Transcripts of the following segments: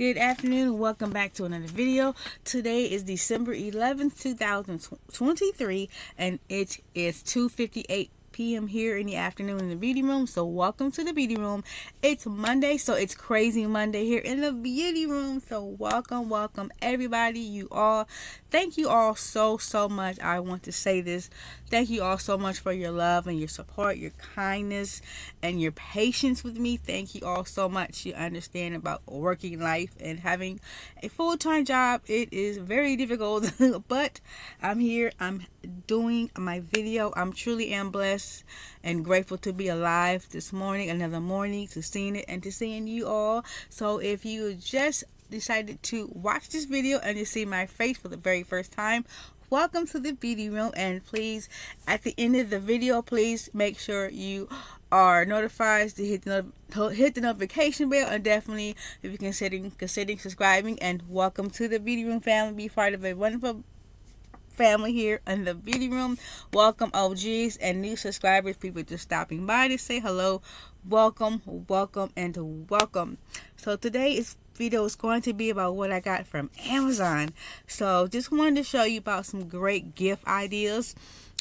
Good afternoon welcome back to another video. Today is December 11th, 2023 and it is 2.58 p.m. here in the afternoon in the beauty room. So welcome to the beauty room. It's Monday, so it's crazy Monday here in the beauty room. So welcome, welcome everybody, you all. Thank you all so, so much. I want to say this. Thank you all so much for your love and your support, your kindness, and your patience with me. Thank you all so much. You understand about working life and having a full-time job. It is very difficult, but I'm here. I'm doing my video. I'm truly am blessed and grateful to be alive this morning, another morning, to seeing it and to seeing you all. So if you just decided to watch this video and to see my face for the very first time, welcome to the beauty room and please at the end of the video please make sure you are notified to hit the hit the notification bell and definitely if you're considering considering subscribing and welcome to the beauty room family be part of a wonderful family here in the beauty room. Welcome og's and new subscribers people just stopping by to say hello. Welcome welcome and welcome. So today's video is going to be about what I got from Amazon. So just wanted to show you about some great gift ideas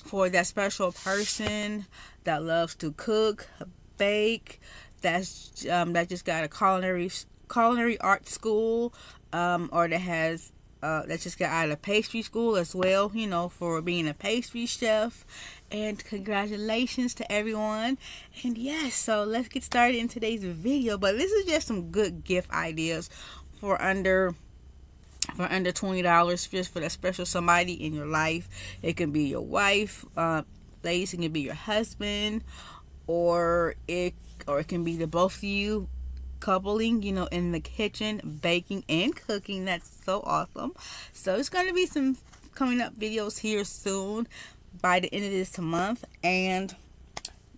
for that special person that loves to cook, bake, that's um, that just got a culinary culinary art school, um, or that has uh, that just got out of pastry school as well, you know, for being a pastry chef. And congratulations to everyone. And yes, so let's get started in today's video. But this is just some good gift ideas for under for under $20 just for that special somebody in your life. It can be your wife, uh, ladies, it can be your husband, or it or it can be the both of you coupling, you know, in the kitchen, baking and cooking. That's so awesome. So it's going to be some coming up videos here soon by the end of this month. And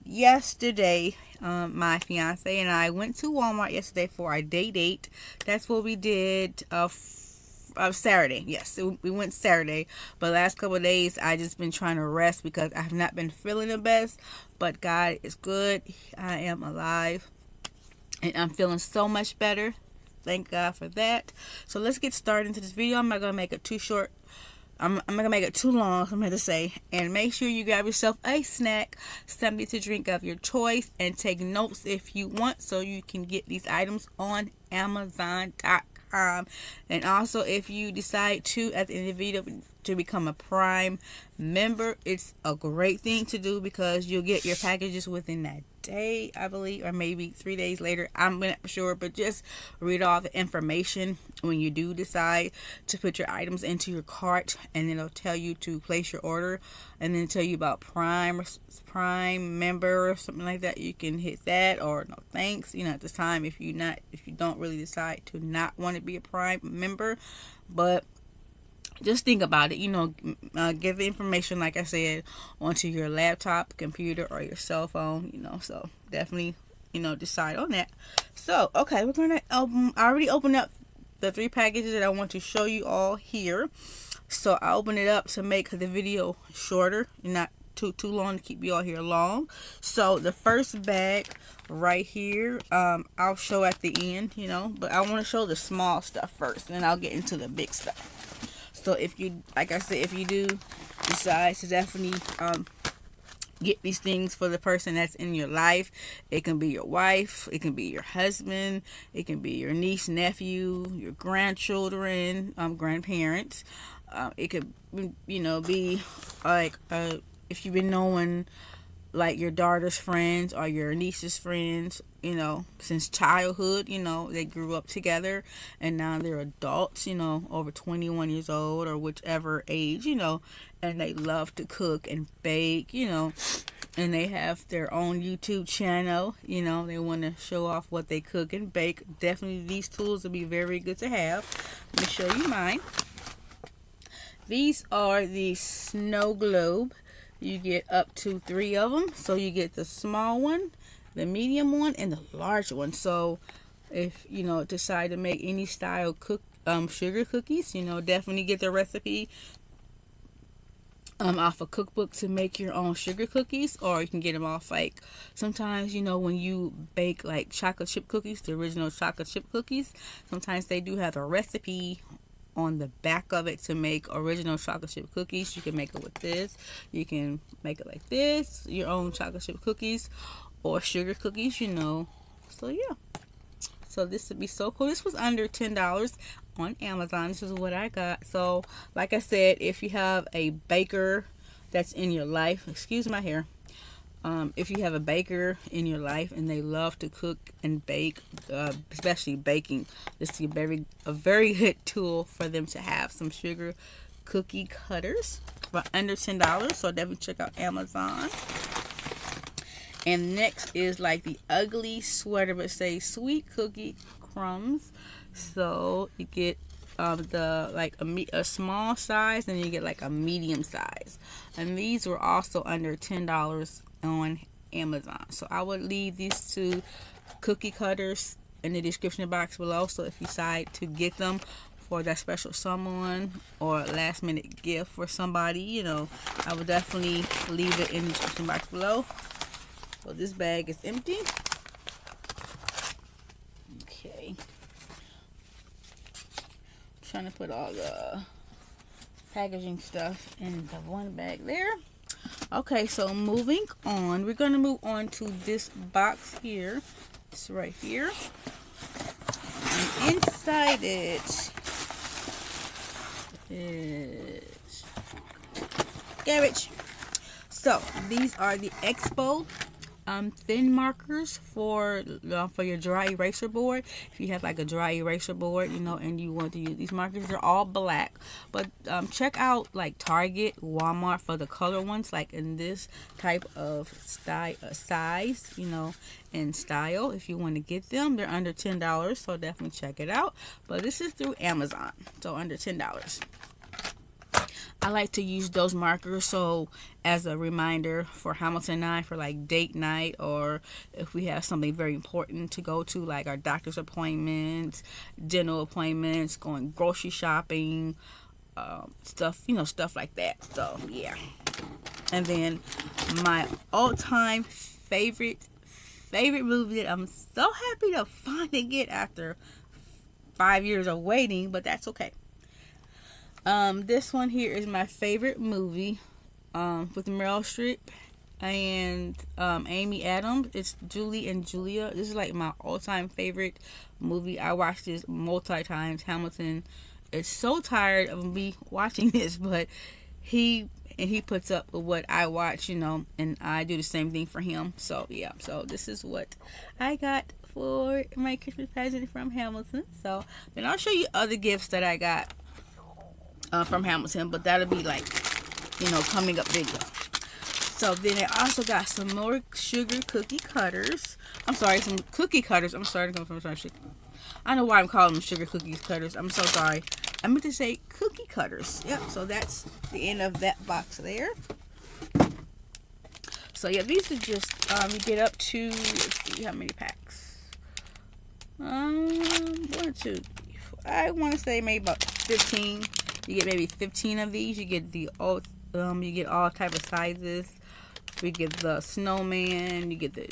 yesterday, um, my fiance and I went to Walmart yesterday for our day date. That's what we did uh, uh, Saturday. Yes, we went Saturday. But last couple days, I just been trying to rest because I have not been feeling the best. But God is good. I am alive and I'm feeling so much better. Thank God for that. So let's get started into this video. I'm not gonna make it too short. I'm, I'm not gonna make it too long I'm going to say. And make sure you grab yourself a snack something to drink of your choice and take notes if you want so you can get these items on amazon.com and also if you decide to at the end of the video to become a prime member it's a great thing to do because you'll get your packages within that day, I believe, or maybe three days later. I'm not sure, but just read all the information when you do decide to put your items into your cart, and it'll tell you to place your order, and then tell you about Prime, Prime member, or something like that. You can hit that, or no thanks. You know, at this time, if you not, if you don't really decide to not want to be a Prime member, but just think about it you know uh, give the information like i said onto your laptop computer or your cell phone you know so definitely you know decide on that. So okay we're gonna i already opened up the three packages that i want to show you all here. So i open it up to make the video shorter not too too long to keep you all here long. So the first bag right here um i'll show at the end you know but i want to show the small stuff first and then i'll get into the big stuff so if you, like I said, if you do decide to definitely um, get these things for the person that's in your life, it can be your wife, it can be your husband, it can be your niece, nephew, your grandchildren, um, grandparents. Uh, it could, you know, be like uh, if you've been knowing like your daughter's friends or your niece's friends, you know, since childhood, you know, they grew up together and now they're adults, you know, over 21 years old or whichever age, you know, and they love to cook and bake, you know, and they have their own YouTube channel, you know, they want to show off what they cook and bake. Definitely these tools will be very good to have. Let me show you mine. These are the snow globe you get up to three of them so you get the small one the medium one and the large one. So if you know decide to make any style cook um, sugar cookies you know definitely get the recipe um, off a cookbook to make your own sugar cookies or you can get them off like sometimes you know when you bake like chocolate chip cookies the original chocolate chip cookies sometimes they do have a recipe on the back of it to make original chocolate chip cookies you can make it with this you can make it like this your own chocolate chip cookies or sugar cookies you know so yeah so this would be so cool this was under ten dollars on Amazon. This is what I got. So, like I said, if you have a baker that's in your life, excuse my hair. Um, if you have a baker in your life and they love to cook and bake, uh, especially baking, this is a very a very good tool for them to have some sugar cookie cutters for under ten dollars. So definitely check out Amazon. And next is like the ugly sweater, but say sweet cookie crumbs so you get um, the like a, a small size and you get like a medium size and these were also under ten dollars on Amazon. So I would leave these two cookie cutters in the description box below. So if you decide to get them for that special someone or last minute gift for somebody you know I would definitely leave it in the description box below. So this bag is empty. Okay. Trying to put all the packaging stuff in the one bag there. Okay, so moving on, we're going to move on to this box here. It's right here. And inside it is garbage. So, these are the Expo um, thin markers for uh, for your dry eraser board. If you have like a dry eraser board, you know, and you want to use these markers, they're all black. But um, check out like Target, Walmart for the color ones, like in this type of style uh, size, you know, and style. If you want to get them, they're under ten dollars, so definitely check it out. But this is through Amazon, so under ten dollars. I like to use those markers so as a reminder for Hamilton and I for like date night or if we have something very important to go to like our doctor's appointments, dental appointments, going grocery shopping, um, stuff, you know, stuff like that. So yeah. And then my all-time favorite favorite movie that I'm so happy to finally get after five years of waiting, but that's okay. Um, this one here is my favorite movie um, with Meryl Streep and um, Amy Adams. It's Julie and Julia. This is like my all-time favorite movie. I watched this multi times. Hamilton is so tired of me watching this, but he and he puts up with what I watch, you know, and I do the same thing for him. So yeah, so this is what I got for my Christmas present from Hamilton. So then I'll show you other gifts that I got uh, from Hamilton, but that'll be like, you know, coming up video. So then I also got some more sugar cookie cutters. I'm sorry, some cookie cutters. I'm sorry to come from sorry. I know why I'm calling them sugar cookies cutters. I'm so sorry. I meant to say cookie cutters. Yep. So that's the end of that box there. So yeah, these are just um, you get up to let's see how many packs. Um, one, two, three, four. I want to say maybe about 15 you get maybe 15 of these. You get the all, um, you get all type of sizes. We get the snowman. You get the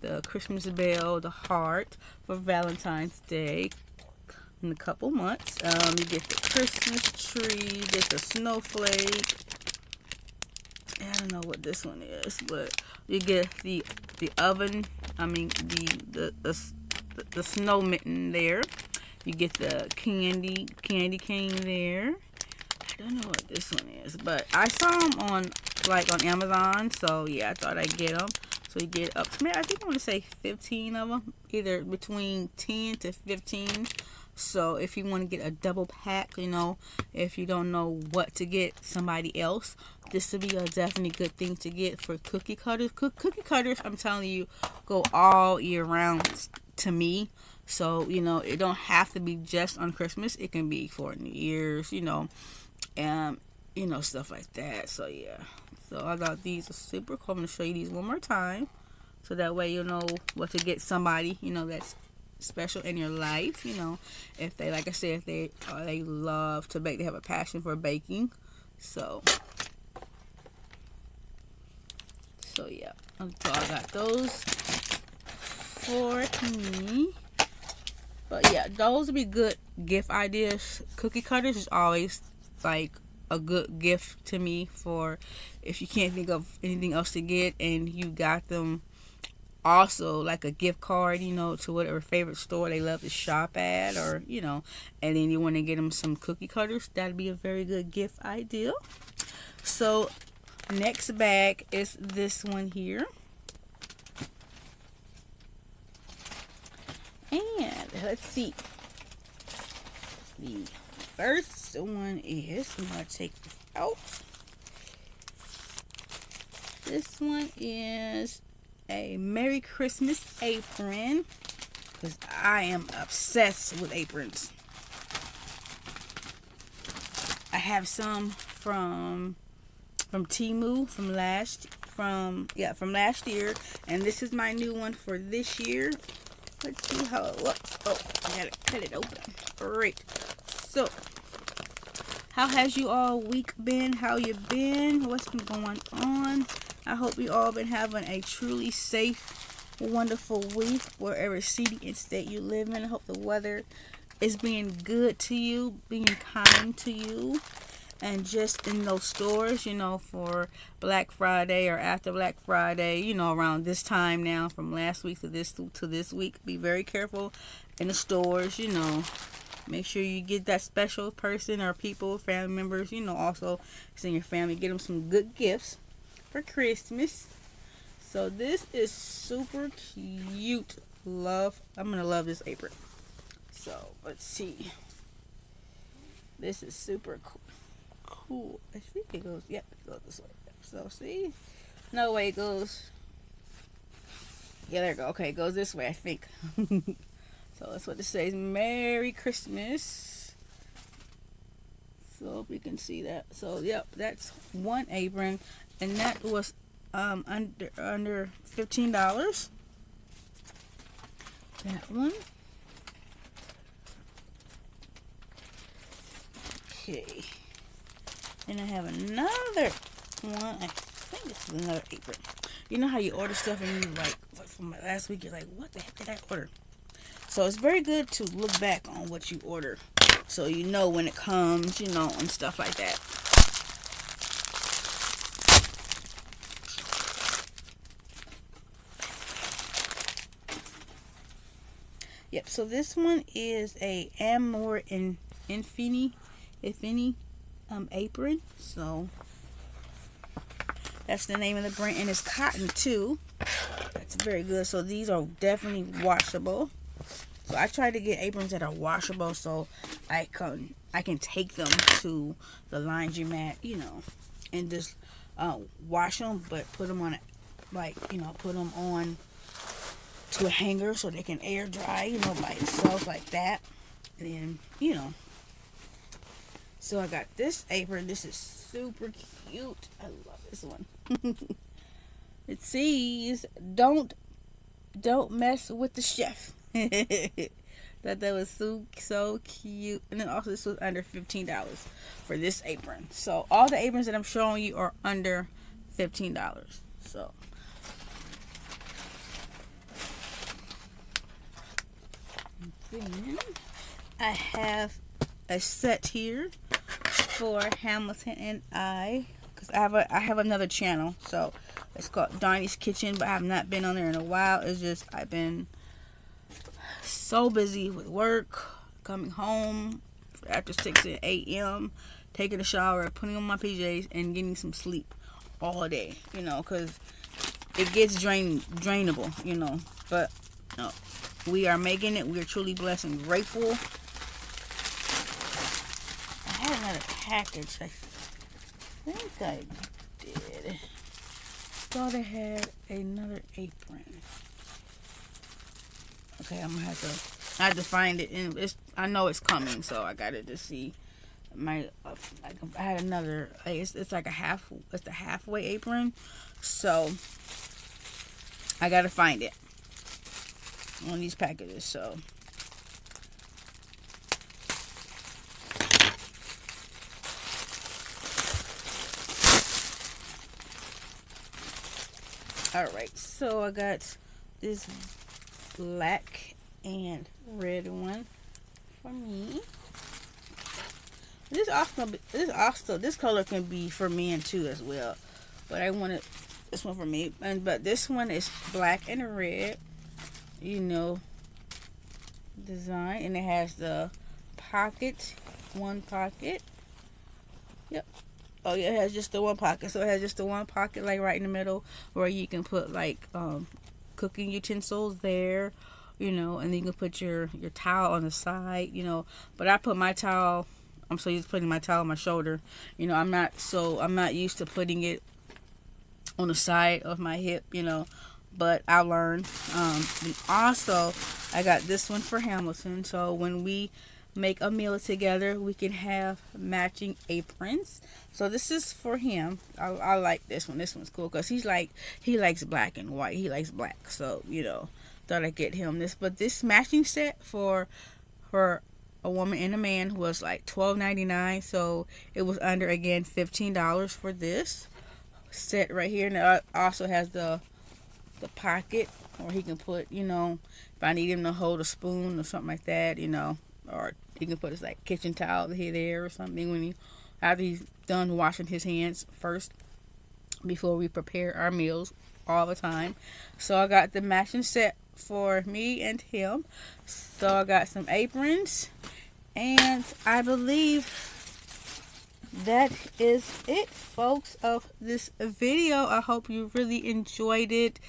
the Christmas bell, the heart for Valentine's Day in a couple months. Um, you get the Christmas tree. There's a snowflake. I don't know what this one is, but you get the the oven. I mean the the the, the, snow mitten there. You get the candy candy cane there. I don't know what this one is, but I saw them on like on Amazon, so yeah, I thought I'd get them. So you get up to me. I think I want to say 15 of them, either between 10 to 15. So if you want to get a double pack, you know, if you don't know what to get somebody else, this would be a definitely good thing to get for cookie cutters. Cook, cookie cutters, I'm telling you, go all year round to me. So, you know, it don't have to be just on Christmas. It can be for New Year's, you know, and, you know, stuff like that. So, yeah. So, I got these are super cool. I'm to show you these one more time. So that way you know what to get somebody, you know, that's special in your life, you know. If they, like I said, if they, uh, they love to bake, they have a passion for baking. So, So yeah, so I got those for me. But yeah, those would be good gift ideas. Cookie cutters is always like a good gift to me for if you can't think of anything else to get and you got them also like a gift card, you know, to whatever favorite store they love to shop at, or you know, and then you want to get them some cookie cutters. That'd be a very good gift idea. So, next bag is this one here. And let's see. The first one is, I'm going to take this out. This one is a Merry Christmas apron because I am obsessed with aprons. I have some from from Temu from last from yeah from last year and this is my new one for this year let's see how it looks oh I gotta cut it open great so how has you all week been how you been what's been going on I hope you all been having a truly safe, wonderful week wherever city and state you live in. I hope the weather is being good to you, being kind to you. And just in those stores, you know, for Black Friday or after Black Friday, you know, around this time now, from last week to this to this week, be very careful in the stores, you know. Make sure you get that special person or people, family members, you know, also in your family, get them some good gifts for Christmas. So this is super cute. Love. I'm going to love this apron. So let's see. This is super cool. Cool. I think it goes, yep, it goes this way. So see? No way it goes. Yeah, there we go. Okay, it goes this way, I think. so that's what it says. Merry Christmas. So you can see that. So yep, that's one apron and that was um, under under fifteen dollars. That one. Okay. And I have another one. I think this is another apron. You know how you order stuff and you like, like from last week, you're like, what the heck did I order? So it's very good to look back on what you order so you know when it comes, you know, and stuff like that. Yep, so this one is a Amore in Infini, Infini um, apron. So that's the name of the brand, and it's cotton too. That's very good. So these are definitely washable. So I try to get aprons that are washable, so I can I can take them to the laundromat, you know, and just uh, wash them, but put them on, like you know, put them on to a hanger so they can air dry, you know, by itself like that. And then, you know. So I got this apron. This is super cute. I love this one. it says, don't, don't mess with the chef. that that was so so cute. And then also this was under $15 for this apron. So all the aprons that i'm showing you are under $15 so. Then I have a set here for Hamilton and I because I have a I have another channel. So it's called Donnie's Kitchen but I have not been on there in a while. It's just I've been so busy with work coming home after 6 a.m taking a shower putting on my PJs and getting some sleep all day you know because it gets drain drainable you know but no we are making it. We are truly blessed and grateful. I had another package. I think I did. Thought I had another apron. Okay, I'm gonna have to. I have to find it, and it's. I know it's coming, so I gotta just see. My, like I had another. It's, it's like a half. It's a halfway apron, so I gotta find it on these packages. So Alright, so I got this black and red one for me. This also, this also, this color can be for men too as well. But I wanted this one for me. And but this one is black and red. You know, design, and it has the pocket, one pocket. Yep. Oh yeah, it has just the one pocket. So it has just the one pocket, like right in the middle, where you can put like um, cooking utensils there you know, and then you can put your your towel on the side, you know. But I put my towel. I'm so used to putting my towel on my shoulder. You know, I'm not so I'm not used to putting it on the side of my hip, you know. But I learned. Um, and also, I got this one for Hamilton. So when we make a meal together, we can have matching aprons. So this is for him. I, I like this one. This one's cool because he's like he likes black and white. He likes black. So you know thought I'd get him this. But this matching set for her a woman and a man was like $12.99 So it was under again fifteen dollars for this set right here. And it also has the the pocket or he can put, you know, if I need him to hold a spoon or something like that, you know, or he can put his like kitchen towel here there or something when he after he's done washing his hands first before we prepare our meals all the time. So I got the matching set for me and him. So I got some aprons. And I believe that is it, folks, of this video. I hope you really enjoyed it.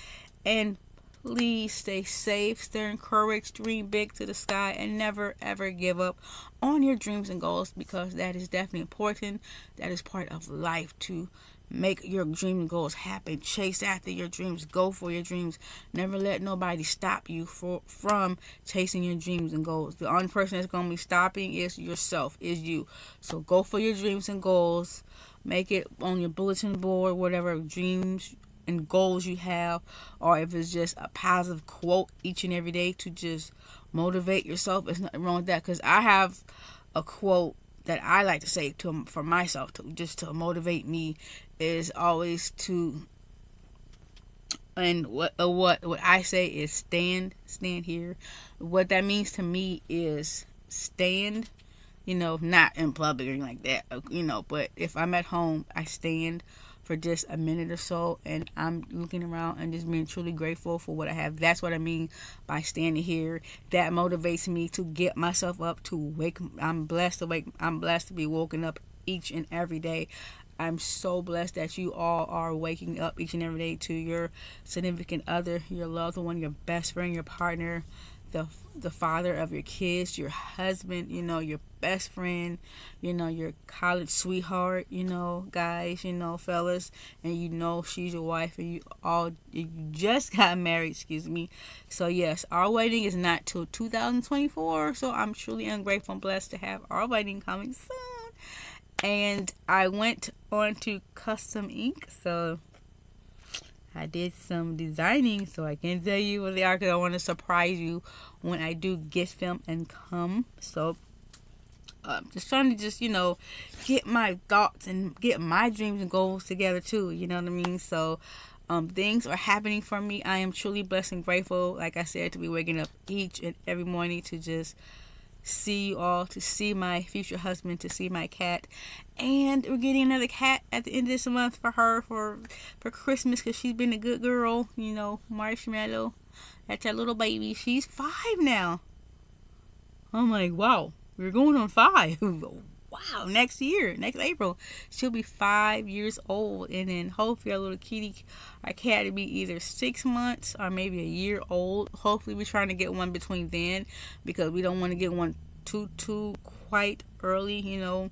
And please stay safe, stay encouraged, dream big to the sky, and never ever give up on your dreams and goals because that is definitely important. That is part of life to Make your dream goals happen. Chase after your dreams. Go for your dreams. Never let nobody stop you for, from chasing your dreams and goals. The only person that's going to be stopping is yourself, is you. So go for your dreams and goals. Make it on your bulletin board, whatever dreams and goals you have, or if it's just a positive quote each and every day to just motivate yourself. There's nothing wrong with that because I have a quote that I like to say to for myself to just to motivate me is always to and what uh, what what I say is stand stand here. What that means to me is stand, you know, not in public or anything like that, uh, you know. But if I'm at home, I stand for just a minute or so and I'm looking around and just being truly grateful for what I have. That's what I mean by standing here. That motivates me to get myself up to wake I'm blessed to wake I'm blessed to be woken up each and every day. I'm so blessed that you all are waking up each and every day to your significant other, your loved one, your best friend, your partner, the the father of your kids, your husband, you know, your best friend, you know, your college sweetheart, you know, guys, you know, fellas, and you know she's your wife and you all you just got married, excuse me. So yes, our wedding is not till 2024, so I'm truly ungrateful and blessed to have our wedding coming soon. And I went on to custom ink, so I did some designing, so I can't tell you what they are because I want to surprise you when I do gift film and come. So, um, just trying to just you know get my thoughts and get my dreams and goals together too. You know what I mean? So, um, things are happening for me. I am truly blessed and grateful. Like I said, to be waking up each and every morning to just see you all, to see my future husband, to see my cat. And we're getting another cat at the end of this month for her for for Christmas because she's been a good girl. You know, Marshmallow. That's our little baby. She's five now. I'm like, wow, we're going on five. wow, next year, next April, she'll be five years old. And then hopefully our little kitty, our cat will be either six months or maybe a year old. Hopefully we're trying to get one between then because we don't want to get one too, too quite early, you know,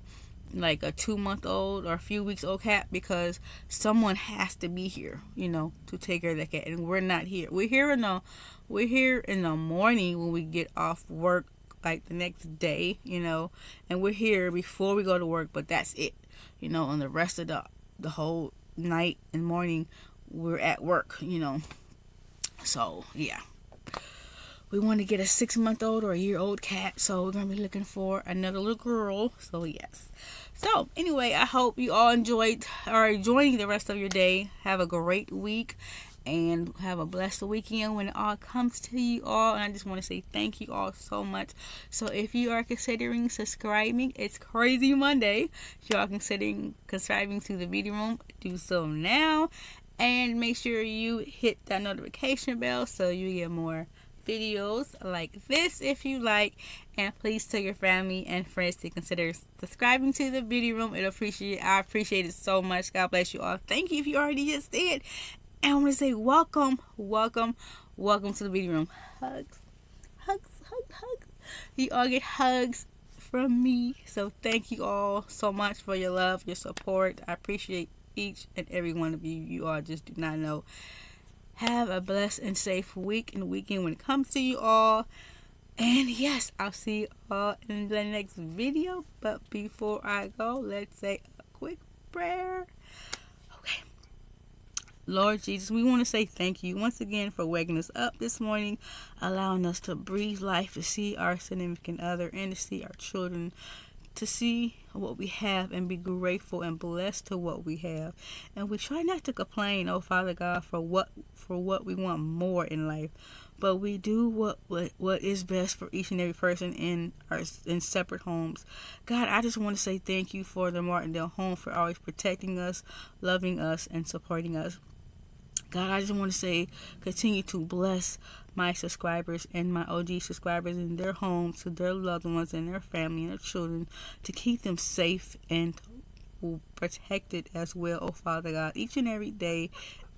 like a two month old or a few weeks old cat because someone has to be here, you know, to take care of the cat. And we're not here. We're here in the, we're here in the morning when we get off work like the next day, you know, and we're here before we go to work, but that's it, you know, and the rest of the the whole night and morning we're at work, you know. So, yeah. We want to get a six month old or a year old cat, so we're going to be looking for another little girl. So, yes. So, anyway, I hope you all enjoyed or enjoying the rest of your day. Have a great week and have a blessed weekend when it all comes to you all. And I just want to say thank you all so much. So if you are considering subscribing, it's Crazy Monday. If you are considering subscribing to the beauty room, do so now. And make sure you hit that notification bell so you get more videos like this if you like and please tell your family and friends to consider subscribing to the beauty room it appreciate i appreciate it so much god bless you all thank you if you already just did and i want to say welcome welcome welcome to the beauty room hugs hugs hugs hugs you all get hugs from me so thank you all so much for your love your support i appreciate each and every one of you you all just do not know have a blessed and safe week and weekend when it comes to you all. And yes, I'll see you all in the next video. But before I go, let's say a quick prayer. Lord Jesus, we want to say thank you once again for waking us up this morning, allowing us to breathe life, to see our significant other, and to see our children to see what we have and be grateful and blessed to what we have. And we try not to complain, oh Father God, for what for what we want more in life. But we do what, what what is best for each and every person in our in separate homes. God, I just want to say thank you for the Martindale home for always protecting us, loving us, and supporting us. God, I just want to say continue to bless my subscribers and my OG subscribers in their homes, to their loved ones and their family and their children, to keep them safe and protected as well, oh Father God, each and every day,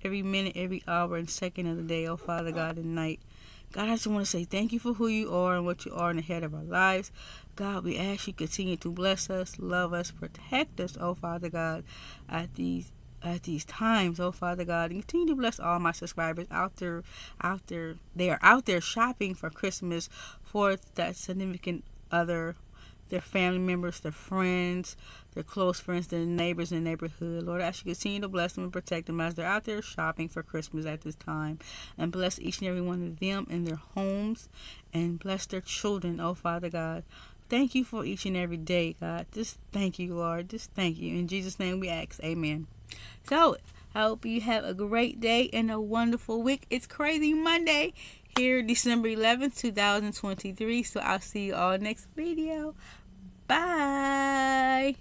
every minute, every hour and second of the day, oh Father God, and night. God, I just want to say thank you for who you are and what you are in the head of our lives. God, we ask you continue to bless us, love us, protect us, oh Father God, at these at these times, oh Father God, and continue to bless all my subscribers out there, out there, they are out there shopping for Christmas for that significant other, their family members, their friends, their close friends, their neighbors in the neighborhood. Lord, I you continue to bless them and protect them as they're out there shopping for Christmas at this time, and bless each and every one of them in their homes, and bless their children, oh Father God. Thank you for each and every day, God. Just thank you, Lord. Just thank you. In Jesus' name we ask. Amen. So, I hope you have a great day and a wonderful week. It's Crazy Monday here, December 11th, 2023. So, I'll see you all next video. Bye.